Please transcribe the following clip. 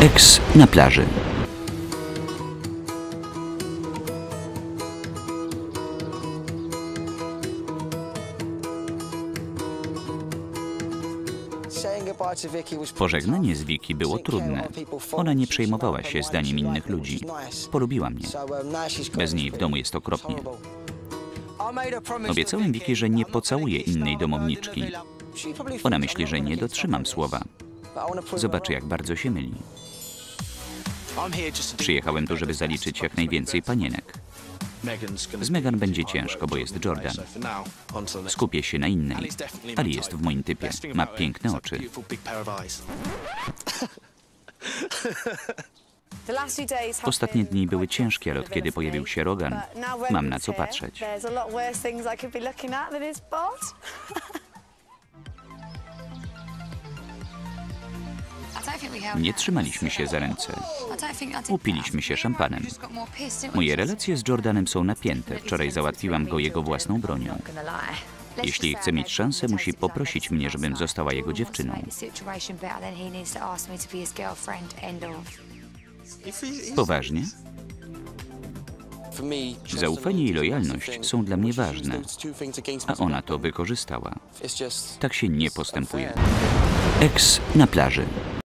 Eks na plaży. Pożegnanie z Wiki było trudne. Ona nie przejmowała się zdaniem innych ludzi. Polubiła mnie. Bez niej w domu jest okropnie. Obiecałem Wiki, że nie pocałuję innej domowniczki. Ona myśli, że nie dotrzymam słowa. Zobaczy, jak bardzo się myli. Przyjechałem tu, żeby zaliczyć jak najwięcej panienek. Z Megan będzie ciężko, bo jest Jordan. Skupię się na innej. Ali jest w moim typie. Ma piękne oczy. Ostatnie dni były ciężkie, ale od kiedy pojawił się Rogan, mam na co patrzeć. Nie trzymaliśmy się za ręce. Upiliśmy się szampanem. Moje relacje z Jordanem są napięte. Wczoraj załatwiłam go jego własną bronią. Jeśli chce mieć szansę, musi poprosić mnie, żebym została jego dziewczyną. Poważnie? Zaufanie i lojalność są dla mnie ważne, a ona to wykorzystała. Tak się nie postępuje. Eks na plaży.